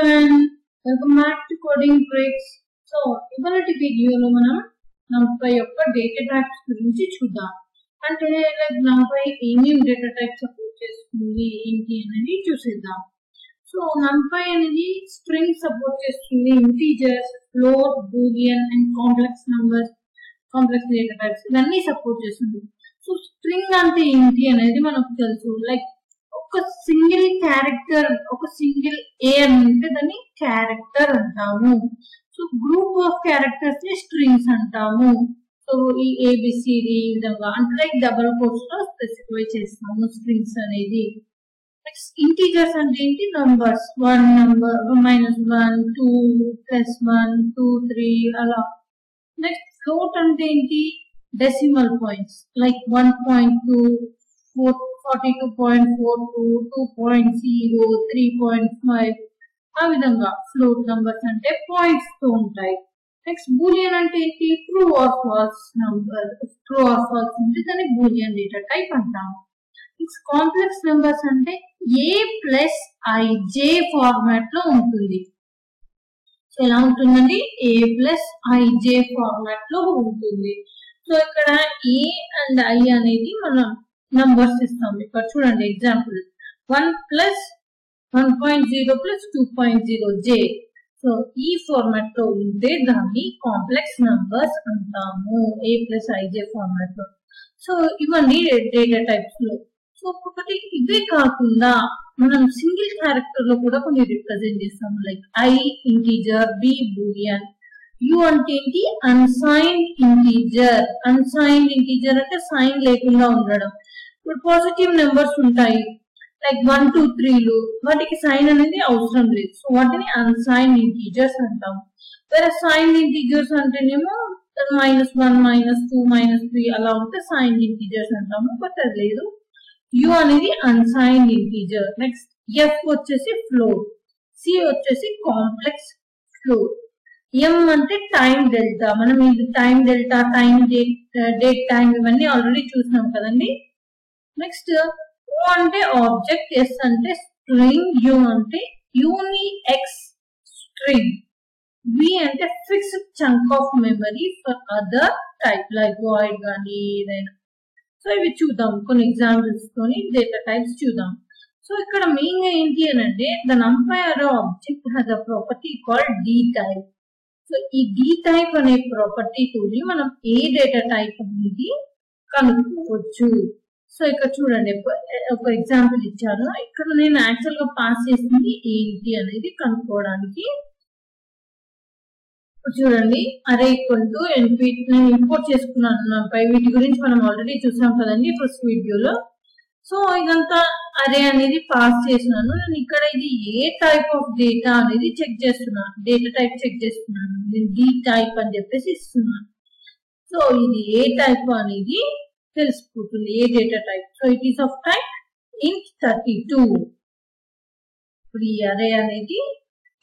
given welcome back to coding tricks so ఇవాళ వీడియోలో మనం నంపై యొక్క డేటా టైప్స్ గురించి చూద్దాం. అంటే లైక్ నంపై ఏమేమి డేటా టైప్ సపోర్ట్ చేస్తుంది ఏంటి అనేది చూసేద్దాం. సో నంపై అనేది స్ట్రింగ్ సపోర్ట్ చేస్తుంది integers float boolean and complex numbers complex data types ఇవన్నీ సపోర్ట్ చేస్తుంది. సో స్ట్రింగ్ అంటే ఏంటి అనేది మనకు తెలుసు. లైక్ ఒక సింగిల్ క్యారెక్టర్ ఒక సింగిల్ ఏ అని ఉంటే దాన్ని క్యారెక్టర్ అంటాము. సో గ్రూప్ ఆఫ్ క్యారెక్టర్స్ని స్ట్రింగ్స్ అంటాము. సో ఈ ఏబిసిడి ఈ విధంగా అంటే లైక్ డబల్ కోర్స్లో స్పెసిఫై చేస్తాము స్ట్రింగ్స్ అనేది. నెక్స్ట్ ఇంటీజర్స్ అంటే ఏంటి? Numbers one number minus one two plus one two three అలా. నెక్స్ట్ ఫ్లోట్ అంటే ఏంటి? Decimal points like one point two four forty two point four two two point zero three point five ఆ విధంగా float numbers అంటే పాయింట్స్తో ఉంటాయి. Next boolean అంటే ఏంటి? True or false number true or false అంటే దాన్ని బూలియన్ డేటా టైప్ అంటాము. Next complex numbers అంటే ఏ ప్లస్ ఐజే ఫార్మాట్లో ఉంటుంది. సో ఎలా ఉంటుందండి? ఏ ప్లస్ ఐజే ఫార్మాట్లో ఉంటుంది. సో ఇక్కడ ఏ అండ్ ఐ అనేది మనం నంబర్స్ ఇస్తాం ఇక్కడ చూడండి example one plus one point zero plus two point zero j so ఈ ఫార్మాట్లో ఉంటే దాన్ని కాంప్లెక్స్ నంబర్స్ అంటాము. ఏ ప్లస్ ఐజే ఫార్మాట్లో. సో ఇవన్నీ డేటా టైప్స్లో. సో ఒకటి ఇవే కాకుండా మనం సింగిల్ క్యారెక్టర్లో కూడా కొన్ని రిప్రజెంట్ చేస్తాము. Like I integer B boolean U అంటే ఏంటి? అన్సైన్డ్ ఇంటీజర్ అన్సైన్డ్ ఇంటీజర్ అంటే సైన్ లేకుండా ఉండడం. ఇప్పుడు పాజిటివ్ నెంబర్స్ ఉంటాయి. లైక్ వన్ టూ త్రీలు వాటికి సైన్ అనేది అవసరం లేదు. సో వాటిని అన్సైన్డ్ ఇంటీజర్స్ అంటాం. వేరే సైన్ ఇంటీజర్స్ అంటేనేమో minus one minus two minus three అలా ఉంటే సైన్ ఇంటీజర్స్ అంటాము. బట్ అది లేదు. యు అనేది అన్సైన్డ్ ఇంటీజర్ నెక్స్ట్ ఎఫ్ వచ్చేసి ఫ్లోర్ సి వచ్చేసి కాంప్లెక్స్ ఫ్లోర్ ఎం అంటే టైం డెల్టా మనం ఇది time delta time date date time ఇవన్నీ ఆల్రెడీ చూసినాం కదండి. నెక్స్ట్ ఓ అంటే ఆబ్జెక్ట్ ఎస్ అంటే స్ట్రింగ్ యు అంటే యూని ఎక్స్ స్ట్రింగ్ వి అంటే fixed chunk of memory for other type like void కానీ ఏదైనా. సో ఇవి చూద్దాం. కొన్ని ఎగ్జాంపుల్స్ తోని డేటా టైప్స్ చూద్దాం. సో ఇక్కడ మెయిన్ ఏంటి అని అంటే the NumPy object has a property called D type so ఈ డి టైప్ అనే ప్రాపర్టీ ని మనం ఏ డేటా టైప్ అనేది కనుక్కోవచ్చు. సో ఇక్కడ చూడండి ఒక ఎగ్జాంపుల్ ఇచ్చాను. ఇక్కడ నేను యాక్చువల్గా పాస్ చేసింది ఏంటి అనేది కనుక్కోవడానికి. చూడండి అరే ఈక్వల్ టు ఎన్పి నేను ఇంపోర్ట్ చేసుకున్నాను. వీటి గురించి మనం ఆల్రెడీ చూసాం కదండి ఫస్ట్ వీడియోలో సో ఇదంతా అరే అనేది పాస్ చేస్తున్నాను. నేను ఇక్కడ ఇది ఏ టైప్ ఆఫ్ డేటా అనేది చెక్ చేస్తున్నాను డేటా టైప్ చెక్ చేస్తున్నాను. నేను డి టైప్ అని చెప్పేసి ఇస్తున్నాను సో ఇది ఏ టైప్ అనేది తెలిసిపోతుంది ఏ data type so it is of type int thirty two ఇప్పుడు ఈ అరే అనేది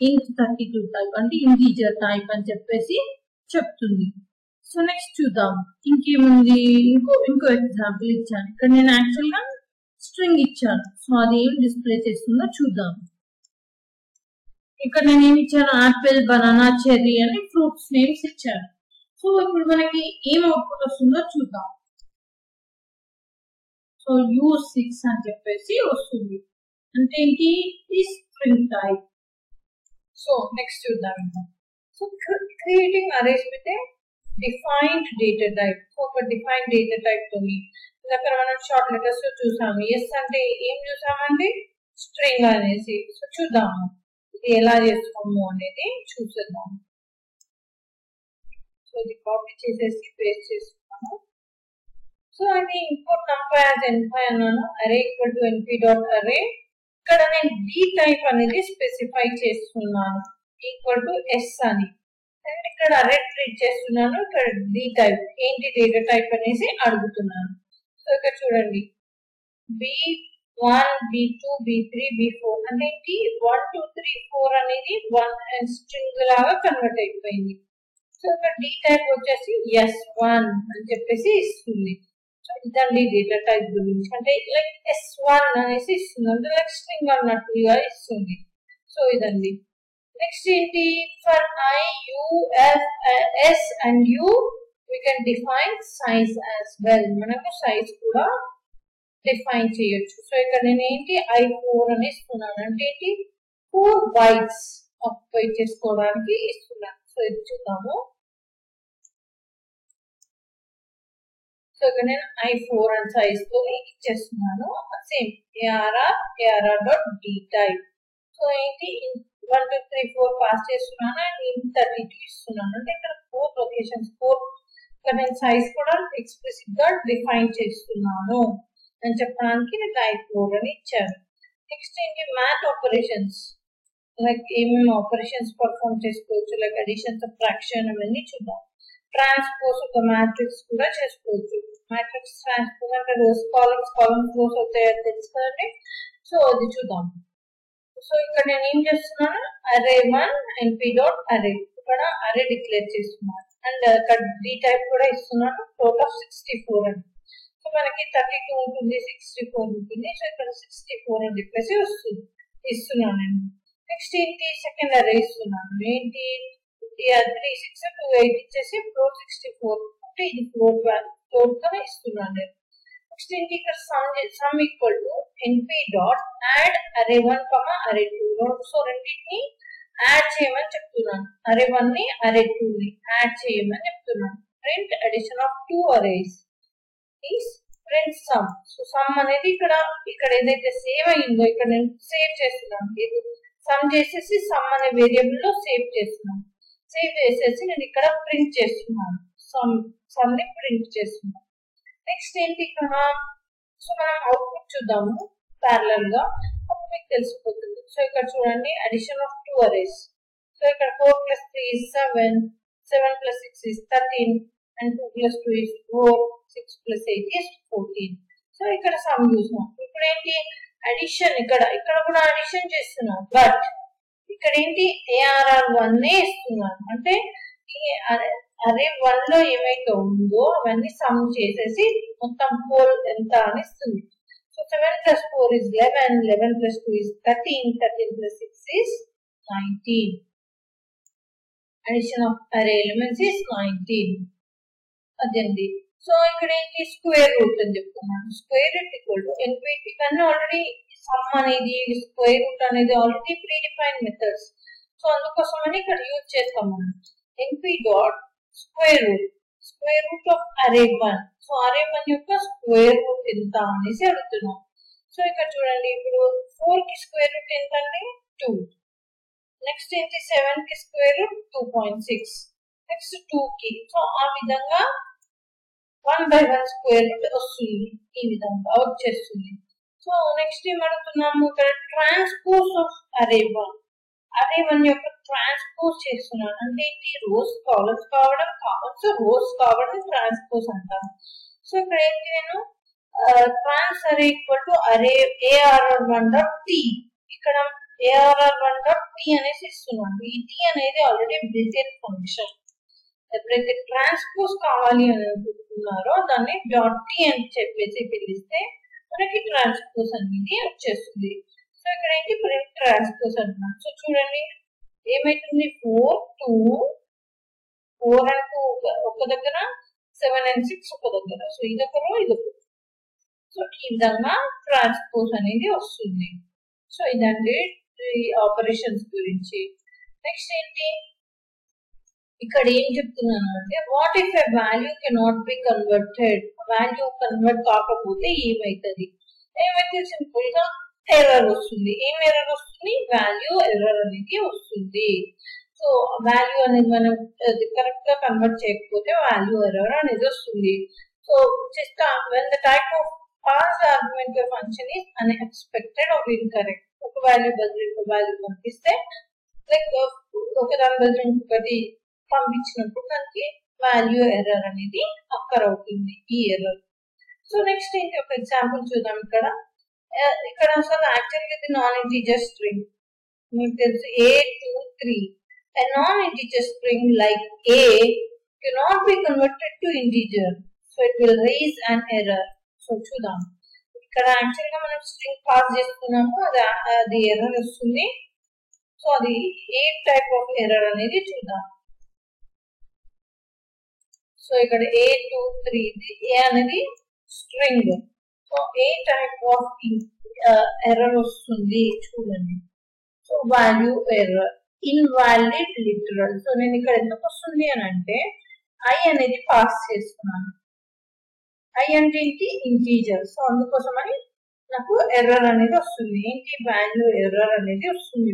ఇంట్ థర్టీ టూ టైప్ అంటే ఇంటీజర్ టైప్ అని చెప్పేసి చెప్తుంది. సో నెక్స్ట్ చూద్దాం. ఇంకేముంది? ఇంకో ఇంకో ఎగ్జాంపుల్ ఇచ్చాను. ఇక్కడ నేను యాక్చువల్గా స్ట్రింగ్ ఇచ్చాను. సో అది ఏం డిస్ప్లే చేస్తుందో చూద్దాం. ఇక్కడ నేను ఏమి ఇచ్చాను? ఆపిల్ బనానా చెర్రీ అని ఫ్రూట్స్ నేమ్స్ ఇచ్చాను. సో ఇప్పుడు మనకి ఏం అవుట్పుట్ వస్తుందో చూద్దాం. సో యూ సిక్స్ అని చెప్పేసి వస్తుంది. అంటే ఏంటి? ఈ స్ట్రింగ్ టైప్ సో నెక్స్ట్ చూద్దాం. So creating arrays with defined data type so ఒక డిఫైన్డ్ డేటా టైప్ తోని అక్కడ మనం షార్ట్ లెటర్స్లో చూసాము. ఎస్ అంటే ఏం చూసామండి? స్ట్రింగ్ అనేసి. సో చూద్దాము. ఇది ఎలా చేసుకోము అనేది చూసేద్దాం సో ఇది కాపీ చేసేసి పేస్ట్ చేసుకున్నాము. సో అది ఇంపోర్ట్ నంపై యాజ్ ఎన్పై అన్నాను. అరే ఈక్వల్ టు ఎన్పి డాట్ అరే ఇక్కడ నేను డి టైప్ అనేది స్పెసిఫై చేస్తున్నాను. ఈక్వల్ టు ఎస్ అని. ఇక్కడ అరే ట్రీట్ చేస్తున్నాను. ఇక్కడ డి టైప్ ఏంటి డేటా టైప్ అనేసి అడుగుతున్నాను. సో ఇక్కడ చూడండి. B one B two B three B four అంటే ఏంటి వన్ టూ త్రీ ఫోర్ అనేది వన్ స్ట్రింగ్ లాగా కన్వర్ట్ అయిపోయింది. సో ఇక్కడ డి టైప్ వచ్చేసి ఎస్ వన్ అని చెప్పేసి ఇస్తుంది. సో ఇదండి డేటా టైప్ గురించి. అంటే లైక్ ఎస్ వన్ అనేసి ఇస్తుంది. అంటే లైక్ స్ట్రింగ్ అన్నట్టుగా ఇస్తుంది. సో ఇదండి. నెక్స్ట్ ఏంటి? For I U S and U we can define size as well మనకు సైజ్ కూడా డిఫైన్ చేయొచ్చు. సో ఇక్కడ నేను ఏంటి? ఐ ఫోర్ అని ఇస్తున్నాను. అంటే ఏంటి? ఫోర్ బైట్స్ ఆక్యుపై చేసుకోవడానికి ఇస్తున్నాను సో ఇది చూద్దాము. సో ఇక్కడ నేను ఐ ఫోర్ అండ్ సైజ్తో ఇచ్చేస్తున్నాను. Same arr arr dot D type so ఏంటి? One two three four pass చేస్తున్నాను. అండ్ ఇన్ థర్టీ టూ ఇస్తున్నాను. అంటే ఇక్కడ ఫోర్ లొకేషన్స్ ఫోర్ ఇక్కడ నేను సైజ్ కూడా ఎక్స్ప్రెసివ్గా డిఫైన్ చేస్తున్నాను. అని చెప్పడానికి నేను ఐ ఫోర్ అని ఇచ్చాను. నెక్స్ట్ ఏంటి? మ్యాథ్ ఆపరేషన్స్ లైక్ ఏమేమి ఆపరేషన్స్ పర్ఫామ్ చేసుకోవచ్చు? లైక్ అడిషన్ సబ్ట్రాక్షన్ అవన్నీ చూద్దాం. ట్రాన్స్పోజ్ ఒక మ్యాట్రిక్స్ కూడా చేసుకోవచ్చు. మ్యాట్రిక్స్ ట్రాన్స్పోజ్ అంటే రోస్ కాలమ్స్ కాలమ్స్ రోస్ అవుతాయో తెలుసు కదండి? సో అది చూద్దాం. సో ఇక్కడ నేను ఏం చేస్తున్నాను? అరే వన్ ఎన్పి డాట్ అరే ఇక్కడ అరే డిక్లేర్ చేస్తున్నాను. అండ్ డి టైప్ కూడా ఇస్తున్నాను. టోటల్ సిక్స్టీ ఫోర్ అండి. సో మనకి థర్టీ టూ ఉంటుంది సిక్స్టీ ఫోర్ ఉంటుంది. సో ఇక్కడ సిక్స్టీ ఫోర్ అని చెప్పేసి వస్తుంది. ఇస్తున్నాను నేను. నెక్స్ట్ ఏంటి? సెకండ్ అరే ఇస్తున్నాను. ఏంటి? త్రీ సిక్స్ టూ ఎయిట్ ఇచ్చేసి ఫోర్ సిక్స్టీ ఫోర్ అంటే ఇది ఫోర్ ఫోర్గా ఇస్తున్నాను నేను. నెక్స్ట్ ఏంటి? ఇక్కడ sum sum equal to NP dot add array one comma array two so రెండింటిని యాడ్ చేయమని చెప్తున్నాను. అరే వన్ని అరే టూ ని యాడ్ చేయమని చెప్తున్నాను. Print addition of two arrays is print sum so sum అనేది ఇక్కడ ఇక్కడ ఏదైతే సేవ్ అయిందో ఇక్కడ నేను సేవ్ చేస్తున్నాను. ఇది సమ్ చేసేసి సమ్ అనే వేరియబుల్లో సేవ్ చేస్తున్నాను. సేవ్ చేసేసి నేను ఇక్కడ ప్రింట్ చేస్తున్నాను. సమ్ సమ్ని ప్రింట్ చేస్తున్నాను. నెక్స్ట్ ఏంటి ఇక్కడ? సో మనం అవుట్పుట్ చూద్దాము. ప్యారలల్గా. మీకు తెలిసిపోతుంది. సో ఇక్కడ చూడండి addition of two arrays so ఇక్కడ four plus three is seven seven plus six is thirteen and two plus two is four six plus eight is fourteen so ఇక్కడ సమ్ చూసాం ఇప్పుడు ఏంటి? అడిషన్ ఇక్కడ ఇక్కడ కూడా అడిషన్ చేస్తున్నాం. బట్ ఇక్కడ ఏంటి? ఏఆర్ఆర్ వన్ ఇస్తున్నాను అంటే ఈ అరే వన్లో ఏమైతే ఉందో అవన్నీ సమ్ చేసేసి మొత్తం హోల్ ఎంత అని ఇస్తుంది. 7 plus 4 is 11, 11 plus 2 is 13, 13 plus 6 is 19. Addition of array elements is 19. అదండి సో ఇక్కడ ఏంటి స్క్వేర్ రూట్ అని చెప్తున్నాను. స్క్వేర్ రూట్ ఈక్వల్ టు ఎన్పిటి కన్నా ఆల్రెడీ సమ్ అనేది స్క్వేర్ రూట్ అనేది already pre define methods so అందుకోసమని ఇక్కడ యూజ్ చేస్తాం మనం. NP dot square root square root of array one so array one యొక్క స్క్వేర్ రూట్ ఎంత అనేసి అడుగుతున్నాం. సో ఇక్కడ చూడండి ఇప్పుడు ఫోర్కి స్క్వేర్ రూట్ ఎంత అండి? టూ నెక్స్ట్ ఏంటి? సెవెన్కి square root two point six next two కి. సో ఆ విధంగా one by one square root వస్తుంది. ఈ విధంగా వచ్చేస్తుంది సో నెక్స్ట్ ఏం అడుగుతున్నాము? ఇక్కడ ట్రాన్స్పోజ్ ఆఫ్ అరే వన్ అదే మన యొక్క ట్రాన్స్పోజ్ చేస్తున్నాను అంటే ఇది రోజ్ కాలమ్స్ కావడం కావచ్చు రోజ్ కావడం ట్రాన్స్పోజ్ అంటాము సో ఇక్కడ ఏంటి నేను trans array equal to array A R R one dot T ఇక్కడ A R R one dot T అనేసి ఇస్తున్నాను ఈ టీ అనేది ఆల్రెడీ బిజినెస్ ఫంక్షన్ ఎప్పుడైతే ట్రాన్స్పోజ్ కావాలి అని అనుకుంటున్నారో దాన్ని డాట్ టీ అని చెప్పేసి పిలిస్తే మనకి ట్రాన్స్పోజ్ అనేది వచ్చేస్తుంది. సో ఇక్కడ ఏంటి ప్రింట్ ట్రాన్స్పోజ్ సో చూడండి ఏమైతుంది? Four two four and two ఒక దగ్గర సెవెన్ అండ్ సిక్స్ ఒక దగ్గర. సో ఇదొకరు ఇదొకరు సో ఈ విధంగా ట్రాన్స్పోజ్ అనేది వస్తుంది. సో ఇదండి ఈ ఆపరేషన్స్ గురించి. నెక్స్ట్ ఏంటి? ఇక్కడ ఏం చెప్తున్నాను అంటే what if a value cannot be converted value convert కాకపోతే ఏమైతుంది? ఏమైతే సింపుల్గా ఎర్రర్ వస్తుంది. ఏం ఎర్రర్ వస్తుంది? వాల్యూ ఎర్రర్ అనేది వస్తుంది. సో వాల్యూ అనేది మనం కరెక్ట్గా కన్వర్ట్ చేయకపోతే వాల్యూ ఎర్రర్ అనేది వస్తుంది. So just when the type of pass argument function is unexpected of incorrect ఒక వాల్యూ బదులు ఇంకో వాల్యూ పంపిస్తే లైక్ uh, ఒక దాని బదులు ఇంకొకటి పంపించినప్పుడు మనకి వాల్యూ ఎర్రర్ అనేది అక్కర్ అవుతుంది ఈ ఎర్రర్ సో నెక్స్ట్ ఏంటి? ఒక ఎగ్జాంపుల్ చూద్దాం ఇక్కడ. ఇక్కడ అసలు యాక్చువల్గా ఇది నాన్ ఇంటీజర్ స్ట్రింగ్ మీకు తెలుసు A two three a non-integer string like a cannot be converted to integer. So it will raise an error. So చూద్దాం. ఇక్కడ యాక్చువల్గా మనం స్ట్రింగ్ పాస్ చేస్తున్నాము అది అది ఎర్రర్ వస్తుంది. సో అది ఏ టైప్ ఆఫ్ ఎర్రర్ అనేది చూద్దాం. సో ఇక్కడ ఏ టూ త్రీ ఏ అనేది స్ట్రింగ్ సో ఏ టైప్ ఆఫ్ ఎర్రర్ వస్తుంది చూడండి. So value error invalid literal so నేను ఇక్కడ ఎందుకు వస్తుంది అని అంటే ఐ అనేది పాస్ చేస్తున్నాను. ఐ అంటే ఏంటి? ఇంటీజర్ సో అందుకోసమని నాకు ఎర్రర్ అనేది వస్తుంది. ఏంటి? వాల్యూ ఎర్రర్ అనేది వస్తుంది.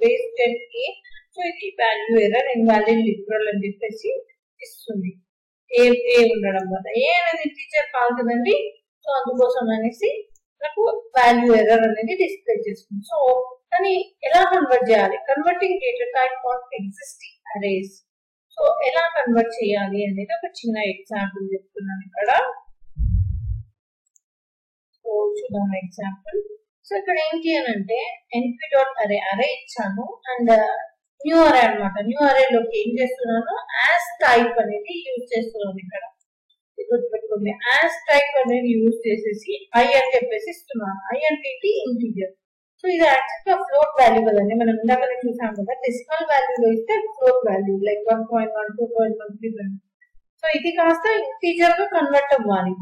బేస్ టెన్ ఏ సో ఇది వాల్యూ ఎర్రర్ ఇన్వాలిడ్ లిటరల్ అని చెప్పేసి ఇస్తుంది. ఏ ఏ ఉండడం వల్ల. ఏ అనేది ఇంటీజర్ కాదు కదండి? సో అందుకోసం అనేసి నాకు వాల్యూ ఎర్రర్ అనేది డిస్ప్లే చేస్తుంది. సో కానీ ఎలా కన్వర్ట్ చేయాలి? Converting data type of existing arrays so ఎలా కన్వర్ట్ చేయాలి అనేది ఒక చిన్న ఎగ్జాంపుల్ చెప్తున్నాను ఇక్కడ. సో చూద్దాం ఎగ్జాంపుల్ సో ఇక్కడ ఏంటి అని అంటే ఎన్పి డాట్ అరే అరే ఇచ్చాను. అండ్ న్యూ అరే అనమాట న్యూ అరేలోకి ఏం చేస్తున్నాను యాజ్ టైప్ అనేది యూజ్ చేస్తున్నాను ఇక్కడ. గుర్తుపెట్టుకోండి యాజ్ టైప్ అనేది యూజ్ చేసేసి ఐ అని చెప్పేసి ఇస్తున్నాను. ఐ అంటే ఇంటీరియర్ సో ఇది యాక్చువల్గా ఫ్లోట్ వాల్యూ కదండి. మనం ఇందాక చూసాం కదా డెసిమల్ వాల్యూలో ఇస్తే float value like one point one two point one three so ఇది కాస్త ఇంటీజర్గా కన్వర్ట్ అవ్వాలి.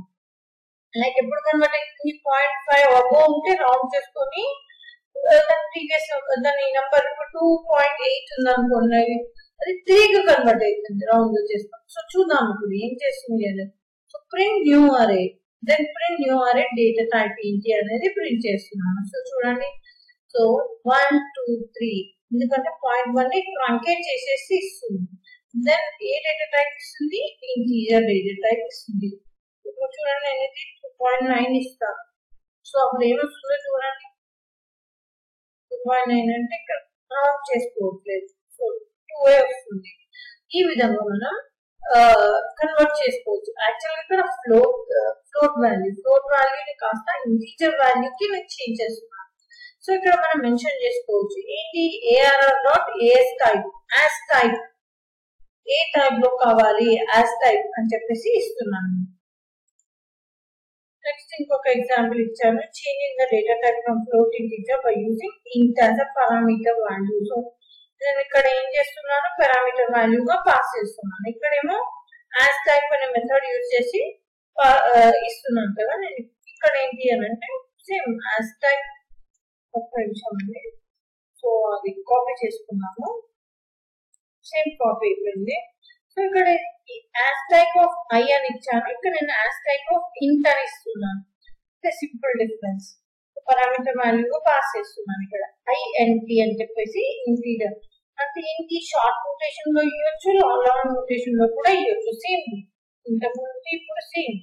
లైక్ ఎప్పుడు కన్వర్ట్ అయింది పాయింట్ ఫైవ్ అబో ఉంటే రౌండ్ చేసుకొని దాని ప్రీవియస్ దాని నెంబర్ టూ పాయింట్ ఎయిట్ ఉంది అనుకోండి. అది త్రీగా కన్వర్ట్ అవుతుంది రౌండ్ చేస్తాం. సో చూద్దాం ఇప్పుడు ఏం చేస్తుంది అనేది. Print new array then print new array data type ఏంటి అనేది ప్రింట్ చేస్తున్నాను. సో చూడండి. సో వన్ టూ త్రీ ఎందుకంటే పాయింట్ వన్ని ట్రంకేట్ చేసేసి ఇస్తుంది. దెన్ ఏ డేటా టైప్ ఇస్తుంది? ఇంటీజర్ డేటా టైప్ ఇస్తుంది. ఇప్పుడు చూడండి అనేది టూ పాయింట్ నైన్ ఇస్తాను సో అప్పుడు ఏమొస్తుందో చూడండి. టూ పాయింట్ నైన్ అంటే ఇక్కడ రౌండ్ చేసుకోవట్లేదు. సో టూ ఏ వస్తుంది. ఈ విధంగా మనం కన్వర్ట్ చేసుకోవచ్చు. యాక్చువల్గా ఇక్కడ ఫ్లోట్ ఫ్లోట్ వాల్యూ ఫ్లోట్ వాల్యూని కాస్త ఇంటీజర్ వాల్యూకి నేను చేంజ్ చేస్తున్నాను సో ఇక్కడ మనం మెన్షన్ చేసుకోవచ్చు. ఏంటి? ARR dot AS type as type ఏ టైప్లో కావాలి? యాస్ టైప్ అని చెప్పేసి ఇస్తున్నాను. నెక్స్ట్ ఇంకొక ఎగ్జాంపుల్ ఇచ్చాను. Changing the data type from float integer by using int as a parameter value so నేను ఇక్కడ ఏం చేస్తున్నాను పారామీటర్ వాల్యూగా పాస్ చేస్తున్నాను. ఇక్కడేమో యాజ్ టైప్ అనే మెథడ్ యూజ్ చేసి ఇస్తున్నాను కదా. నేను ఇక్కడ ఏంటి అని అంటే సేమ్ యాజ్ టైప్ ఒక్క నిమిషం అండి. సో అది కాపీ చేసుకున్నాము. సేమ్ కాపీ అయిపోయింది. సో ఇక్కడ యాజ్ టైప్ ఆఫ్ ఐ అని ఇచ్చాను. ఇక్కడ నేను యాజ్ టైప్ ఆఫ్ ఇంట్ అని ఇస్తున్నాను. Simple difference parameter value pass చేస్తున్నాను ఇక్కడ. ఐఎన్టీ అని చెప్పేసి ఇంటీరియర్ అంటే ఏంటి? షార్ట్ నోటేషన్లో ఇవ్వచ్చు లాంగ్ నోటేషన్లో కూడా ఇవ్వచ్చు. సేమ్ ఇంతకుముందు ఇప్పుడు సేమ్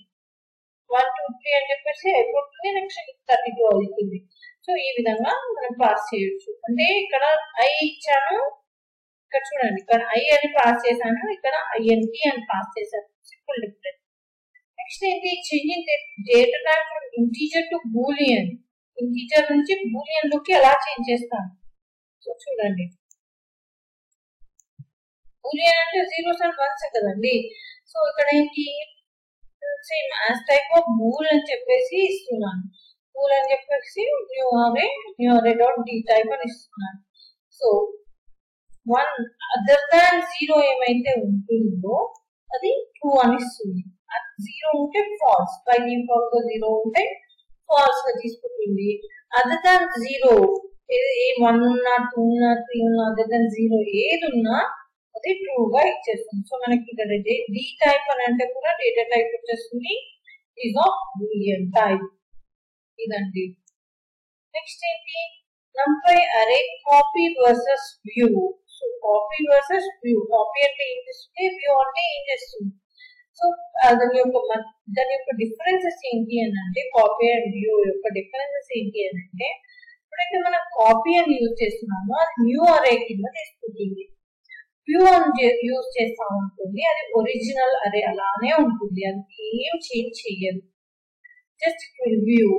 వన్ టూ త్రీ అని చెప్పేసి అయిపోతుంది. నెక్స్ట్ థర్టీ టూ అవుతుంది. సో ఈ విధంగా మనం పాస్ చేయొచ్చు. అంటే ఇక్కడ ఐ ఇచ్చాను. ఇక్కడ చూడండి. ఇక్కడ ఐ అని పాస్ చేశాను. ఇక్కడ ఐఎన్టీ అని పాస్ చేశాను. సింపుల్ డిఫరెన్స్ నెక్స్ట్ ఏంటి? Changing data type from integer to boolean integer నుంచి బూలియన్ లుక్ ఎలా చేంజ్ చేస్తాను సో చూడండి. బూలియన్ అంటే జీరోస్ అండ్ వన్స్ కదండి. సో ఇక్కడ ఏంటి? Same as type of bool అని చెప్పేసి ఇస్తున్నాను. బూల్ అని చెప్పేసి న్యూ అరే న్యూ అరే డాట్ డి టైప్ అని ఇస్తున్నాను. So one other than zero ఏమైతే ఉంటుందో అది ట్రూ అని ఇస్తుంది. జీరో ఉంటే ఫాల్స్ బై డిఫాల్ట్ జీరో ఉంటే ఫాల్స్గా తీసుకుంటుంది. అదర్ దాన్ జీరో ఏ వన్ ఉన్నా టూ ఉన్నా త్రీ ఉన్నా అదర్ దాన్ జీరో ఏది ఉన్నా అది ట్రూ గా ఇచ్చేస్తుంది. సో మనకి ఇక్కడ డి టైప్ అని అంటే కూడా డేటా టైప్ వచ్చేస్తుంది. ఈజ్ ఆఫ్ బూలియన్ టైప్ ఇదండి. నెక్స్ట్ ఏంటి? NumPy array copy versus view so copy versus view copy అంటే ఏం చేస్తుంది? వ్యూ అంటే ఏం చేస్తుంది? సో దాని యొక్క దాని యొక్క డిఫరెన్సెస్ ఏంటి అని అంటే కాపీ అండ్ వ్యూ యొక్క డిఫరెన్సెస్ ఏంటి అని అంటే ఇప్పుడైతే మనం కాపీ అని యూజ్ చేస్తున్నామో అది న్యూ అరే కింద తీసుకుంటుంది. వ్యూ అని యూజ్ చేస్తా ఉంటుంది అది ఒరిజినల్ అరే అలానే ఉంటుంది. అది ఏం చేంజ్ చెయ్యదు just it will view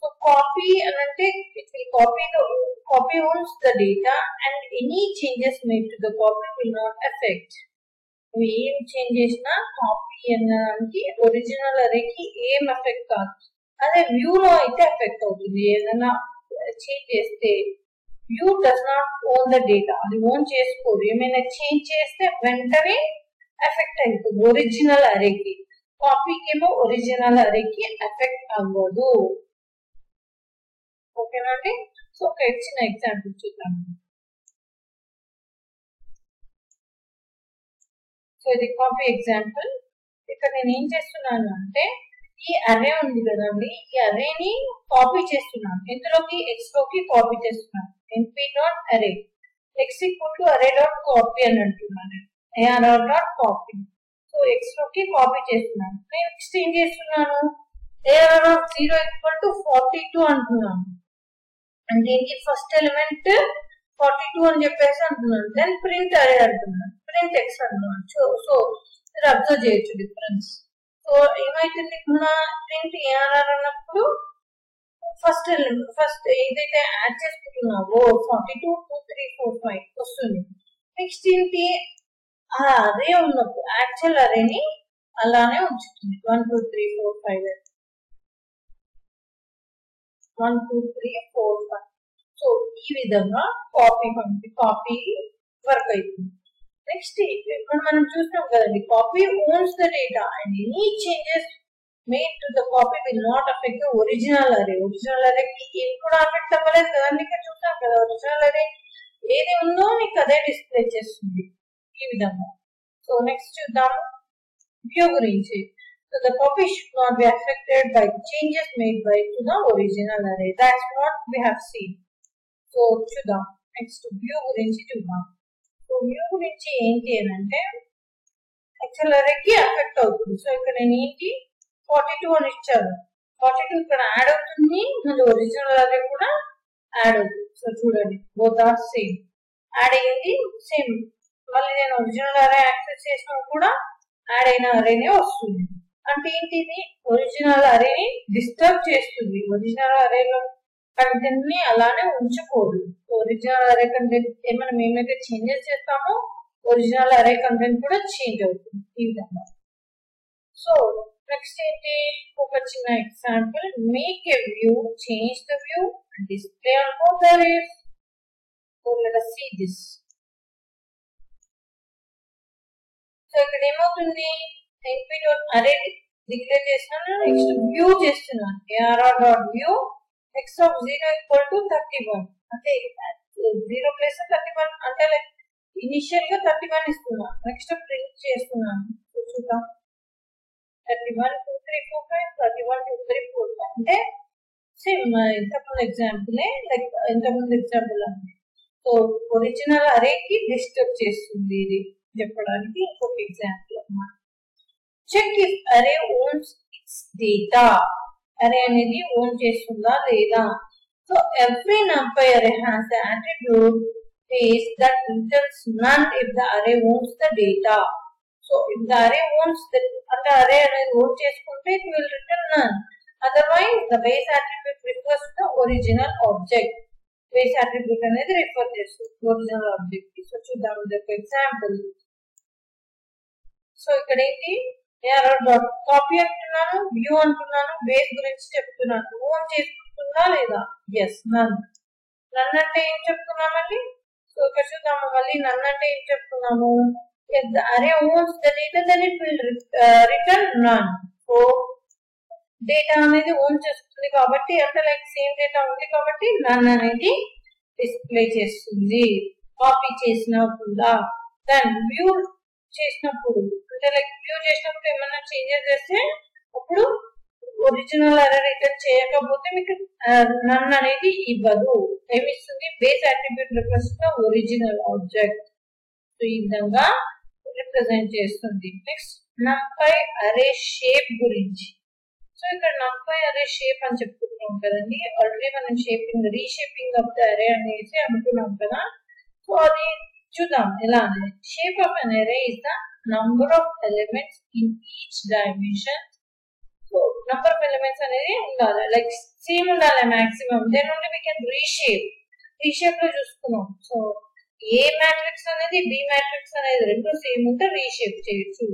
so copy అని అంటే it will copy the copy owns the data and any changes made to the copy will not effect నువ్వు ఏం చేంజ్ చేసినా కాపీ అనడానికి ఒరిజినల్ అరేకి ఏం ఎఫెక్ట్ కాదు. అదే వ్యూ లో అయితే ఎఫెక్ట్ అవుతుంది. ఏదైనా చేంజ్ చేస్తే view does not own the data అది ఓన్ చేసుకోదు ఏమైనా చేంజ్ చేస్తే వెంటనే ఎఫెక్ట్ అవుతుంది ఒరిజినల్ అరేకి. కాపీకి ఏమో ఒరిజినల్ అరేకి ఎఫెక్ట్ అవ్వదు. ఓకేనా అండి? సో ఒక ఇచ్చిన ఎగ్జాంపుల్ చూద్దాం. సో ఇది కాపీ ఎగ్జాంపుల్ ఇక్కడ నేను ఏం చేస్తున్నాను అంటే ఈ అరే ఉంది కదండి. ఈ అరేని కాపీ చేస్తున్నాను. ఇందులోకి ఎక్స్లోకి కాపీ చేస్తున్నాను. NP dot array X equal to array dot copy అని అంటున్నాను ఏఆర్ఆర్ డాట్ కాపీ సో ఎక్స్లోకి కాపీ చేస్తున్నాను. నేను నెక్స్ట్ ఏం చేస్తున్నాను? ARR of zero equal to forty two అంటున్నాను. అంటే ఏంటి ఫస్ట్ ఎలిమెంట్ ఫార్టీ టూ అని చెప్పేసి అంటున్నాను. దెన్ ప్రింట్ అరే అంటున్నాను. డిఫరెంట్ ఎక్స్ అనమాట సో సో మీరు అబ్జర్వ్ చేయొచ్చు డిఫరెన్స్ సో ఏమైతుంది మన ప్రింట్ ఏఆర్ఆర్ అన్నప్పుడు ఫస్ట్ ఫస్ట్ ఏదైతే add చేసుకుంటున్నావో forty two two three four five వస్తుంది. నెక్స్ట్ ఏంటి ఆ అరే ఉన్నప్పుడు యాక్చువల్ అరేని అలానే ఉంచుతుంది. One two three four five one two three four five so ఈ విధంగా కాపీ పంపి కాపీ వర్క్ అవుతుంది. నెక్స్ట్ ఇప్పుడు మనం చూస్తాం కదండి copy owns the data and any changes made to the copy will not affect original array original అరేకి ఏం కూడా అఫెక్ట్ అవ్వలేదు కదండి ఇక్కడ చూస్తాం కదా ఒరిజినల్ అరే ఏది ఉందో నీకు అదే డిస్ప్లే చేస్తుంది ఈ విధంగా. సో నెక్స్ట్ చూద్దాం. వ్యూ గురించి. So the copy should not be affected by the changes made by to the original array. That's what we have seen. So చూద్దాం. నెక్స్ట్ వ్యూ గురించి చూద్దాం. సో గురించి ఏంటి అని అంటే యాక్చువల్ ఎఫెక్ట్ అవుతుంది. సో ఇక్కడ నేను ఏంటి? ఫార్టీ టూ అని ఇచ్చాను. ఫార్టీ టూ ఇక్కడ యాడ్ అవుతుంది. మళ్ళీ ఒరిజినల్ అదే కూడా యాడ్ అవుతుంది. సో చూడండి. బోత్ ఆర్ సేమ్ యాడ్ అయ్యింది. సేమ్ మళ్ళీ నేను ఒరిజినల్ అరే యాక్సెస్ చేసినా కూడా యాడ్ అయిన అరేనే వస్తుంది. అంటే ఏంటి ఇది ఒరిజినల్ అరేని డిస్టర్బ్ చేస్తుంది. ఒరిజినల్ అరేలో కంటెంట్ని అలానే ఉంచుకోదు ఒరిజినల్ అరే కంటెంట్ ఏమైనా మేమైతే చేంజెస్ చేస్తామో ఒరిజినల్ అరే కంటెంట్ కూడా చేంజ్ అవుతుంది. ఈ విధంగా. సో నెక్స్ట్ ఏంటి? ఒక చిన్న example make a view change the view display on both arrays so let us see this. So ఇక్కడ ఏమవుతుంది? ఎన్పీ డాట్ అరే డిక్లేర్ చేస్తున్నాను. నెక్స్ట్ వ్యూ చేస్తున్నాను. ARR dot view X of zero equal to thirty one అంటే zero plus thirty one అంటే like ఇనిషియల్గా thirty one next print చేస్తున్నాను. చూద్దాం. Thirty one two three four five thirty one two three four five అంటే same ఇంతకుముందు ఎగ్జాంపులే like ఇంతకుముందు example so original అరేకి disturb చేస్తుంది ఇది. చెప్పడానికి ఇంకొక ఎగ్జాంపుల్ అన్నమాట. Check if array owns its data అరే అనేది ఓన్ చేస్తుందా లేదా so every numpy array has the attribute is that returns none if the array owns the data so if the array owns the అంటే అరే అనేది own చేసుకుంటే it will return none otherwise the base attribute refers to the original object base attribute అనేది refer చేస్తుంది original object కి so చూద్దాం ఇది ఒక ఎగ్జాంపుల్ సో ఇక్కడ ఏంటి డాట్ కాపీ అంటున్నాను వ్యూ అంటున్నాను బేస్ గురించి చెప్తున్నాను. ఓన్ చేసుకుంటుందా లేదా? ఎస్ నన్ నన్ను అంటే ఏం చెప్తున్నామండి సో ఇక్కడ చూద్దాము. మళ్ళీ నన్ను అంటే ఏం చెప్తున్నాము array owns the data then it will return none so data అనేది ఓన్ చేస్తుంది కాబట్టి అంటే లైక్ సేమ్ డేటా ఉంది కాబట్టి నన్ అనేది డిస్ప్లే చేస్తుంది. కాపీ చేసినప్పుడు దెన్ వ్యూ చేసినప్పుడు అంటే లైక్ వ్యూ చేసినప్పుడు ఏమైనా చేంజెస్ చేస్తే అప్పుడు ఒరిజినల్ అరే రిటర్న్ చేయకపోతే మీకు నన్ను అనేది ఇవ్వదు. ఏమిస్తుంది base attribute represent original object so ఈ విధంగా రిప్రజెంట్ చేస్తుంది. నెక్స్ట్ నంపై అరే షేప్ గురించి. సో ఇక్కడ నంపై అరే షేప్ అని చెప్పుకుంటున్నాం కదండి. ఆల్రెడీ మనం షేపింగ్ రీషేపింగ్ ఆఫ్ ద అరే అనేసి అనుకున్నాం కదా. సో అది చూద్దాం ఎలా అనేది shape of an array is the number of elements in each dimension so number of elements అనేది ఉండాలి. లైక్ సేమ్ ఉండాలి maximum then only we can reshape రీషేప్లో చూసుకున్నాం. సో ఏ మ్యాట్రిక్స్ అనేది బి మ్యాట్రిక్స్ అనేది రెండు సేమ్ ఉంటే రీషేప్ చేయొచ్చు.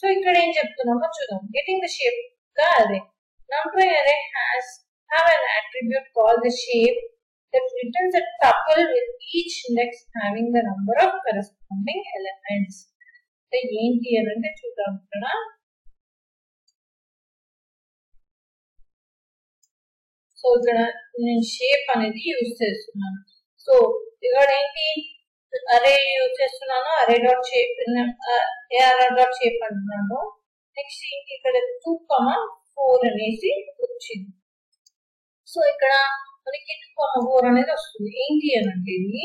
So ఇక్కడ ఏం చెప్తున్నామో చూద్దాం. Getting the shape the array number array has have an attribute called the shape that returns a tuple with each index having the number of corresponding elements. అంటే ఏంటి అని అంటే చూద్దాం ఇక్కడ సో ఇక్కడ నేను షేప్ అనేది యూజ్ చేస్తున్నాను సో ఇక్కడ ఏంటి అరే యూజ్ చేస్తున్నాను array dot shape ARR dot shape అంటున్నాను నెక్స్ట్ ఏంటి ఇక్కడ టూ కమా ఫోర్ అనేసి వచ్చింది సో ఇక్కడ మనకి టూ ఫోర్ అనేది వస్తుంది. ఏంటి అనంటే అంటే ఇది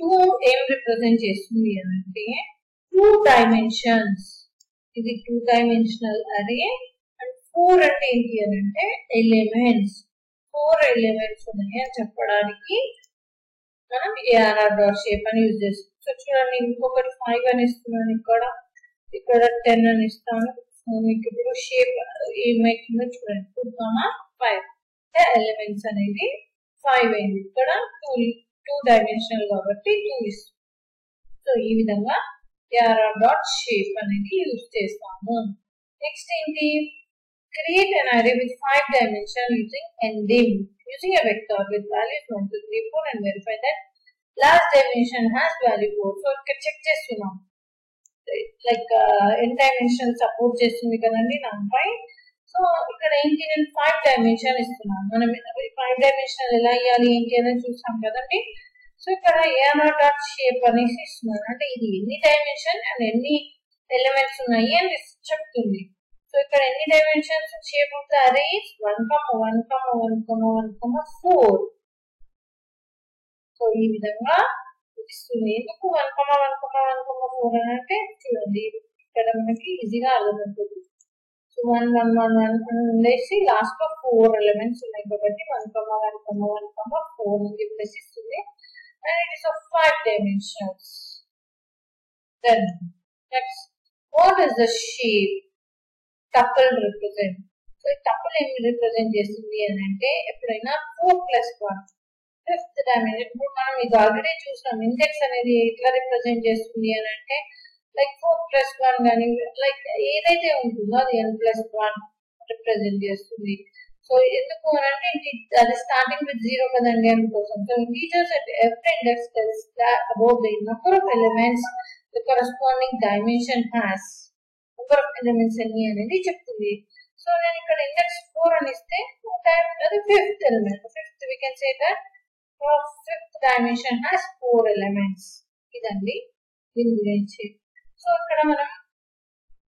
టూ ఏం రిప్రజెంట్ చేస్తుంది అని అంటే టూ డైమెన్షన్స్ ఇది two dimensional array and four అంటే ఏంటి అనంటే అంటే ఎలిమెంట్స్ ఫోర్ ఎలిమెంట్స్ ఉన్నాయి అని చెప్పడానికి మనం ఏఆర్ఆర్ డాట్ షేప్ అని యూజ్ చేస్తాం సో చూడండి ఇంకొకటి ఫైవ్ అని ఇస్తున్నాను ఇక్కడ. ఇక్కడ టెన్ అని ఇస్తాను. మీకు ఇప్పుడు షేప్ ఏమైతుందో చూడండి. టూ కామా ఫైవ్ ఎలిమెంట్స్ అనేది ఫైవ్ అయింది ఇక్కడ టూ టూ డైమెన్షనల్ కాబట్టి టూ ఇస్తుంది సో ఈ విధంగా ఏఆర్ఆర్ డాట్ షేప్ అనేది యూజ్ చేస్తాము నెక్స్ట్ ఏంటి create an array with five dimension using ndim using a vector with values 1 2 3 4 and verify that last dimension has value 4 so ఇక్కడ check చేస్తున్నాం like ఎన్ dimension support చేస్తుంది కదండి నాపై సో ఇక్కడ ఏంటి నేను ఫైవ్ డైమెన్షన్ ఇస్తున్నాను. మనం ఫైవ్ డైమెన్షన్ ఎలా ఇవ్వాలి ఏంటి అనేది చూసాం కదండి? సో ఇక్కడ ఏఆర్ఆర్ డాట్ షేప్ అనేసి ఇస్తున్నాను. అంటే ఇది ఎన్ని డైమెన్షన్ అండ్ ఎన్ని ఎలిమెంట్స్ ఉన్నాయి అని చెప్తుంది. సో ఇక్కడ ఎన్ని dimensions shape of the array is one comma one comma one comma one comma four so ఈ విధంగా ఇస్తుంది. ఎందుకు one comma one comma one comma four అని అంటే చూడండి ఇక్కడ మనకి ఈజీగా అర్థమవుతుంది. వన్ వన్ వన్ వన్ ఉండేసి లాస్ట్లో ఫోర్ ఎలిమెంట్స్ ఉన్నాయి కాబట్టి one comma one comma one comma four అని చెప్పేసి ఇస్తుంది. And it is of five dimensions then next what is the shape tuple represent so tuple ఏమి రిప్రజెంట్ చేస్తుంది అని అంటే ఎప్పుడైనా four plus one fifth dimension ఇప్పుడు మనం ఇది ఆల్రెడీ చూసాం ఇండెక్స్ అనేది ఎట్లా రిప్రజెంట్ చేస్తుంది అని అంటే లైక్ ఫోర్ ప్లస్ వన్ కానీ లైక్ ఏదైతే ఉంటుందో అది ఎన్ ప్లస్ వన్ రిప్రజెంట్ చేస్తుంది. సో ఎందుకు అని అంటే అది స్టార్టింగ్ విత్ జీరో కదండి అందుకోసం. So teachers at every index tells about the number of elements the corresponding dimension has number of elements ఎన్ని అనేది చెప్తుంది. సో నేను ఇక్కడ ఇండెక్స్ ఫోర్ అని ఇస్తే అది fifth element fifth we can say that fifth dimension has four elements ఇదండి దీని గురించి. సో ఇక్కడ మనం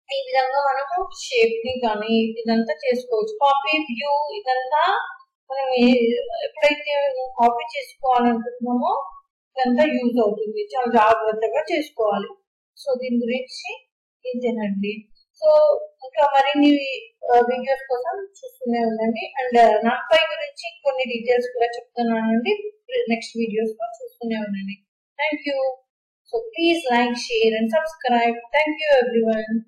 ఈ విధంగా మనము షేప్ని కానీ ఇదంతా చేసుకోవచ్చు. కాపీ వ్యూ ఇదంతా మనం ఎప్పుడైతే కాపీ చేసుకోవాలనుకుంటున్నామో ఇదంతా యూజ్ అవుతుంది. చాలా జాగ్రత్తగా చేసుకోవాలి. సో దీని గురించి ఇదేనండి. సో ఇంకా మరిన్ని వీడియోస్ కోసం చూస్తూనే ఉండండి. అండ్ నాపై గురించి కొన్ని డీటెయిల్స్ కూడా చెప్తున్నానండి. నెక్స్ట్ వీడియోస్లో చూస్తూనే ఉండండి. Thank you So please like, share and subscribe. Thank you everyone.